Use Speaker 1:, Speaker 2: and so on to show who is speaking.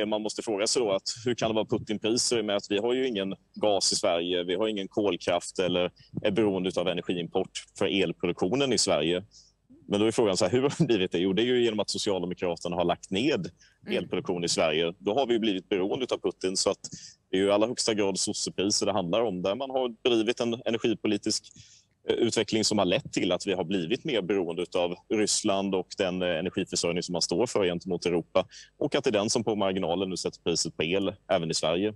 Speaker 1: det man måste fråga sig då att hur kan det vara Putinpriser med att vi har ju ingen gas i Sverige, vi har ingen kolkraft eller är beroende av energiimport för elproduktionen i Sverige. Men då är frågan så här, hur har det blivit det? Jo, det är ju genom att Socialdemokraterna har lagt ned mm. elproduktion i Sverige. Då har vi blivit beroende av Putin så att det är ju i allra högsta grad sossepriser det handlar om där man har bedrivit en energipolitisk utveckling som har lett till att vi har blivit mer beroende av Ryssland och den eh, energiförsörjning som man står för gentemot Europa och att det är den som på marginalen nu sätter priset på el även i Sverige.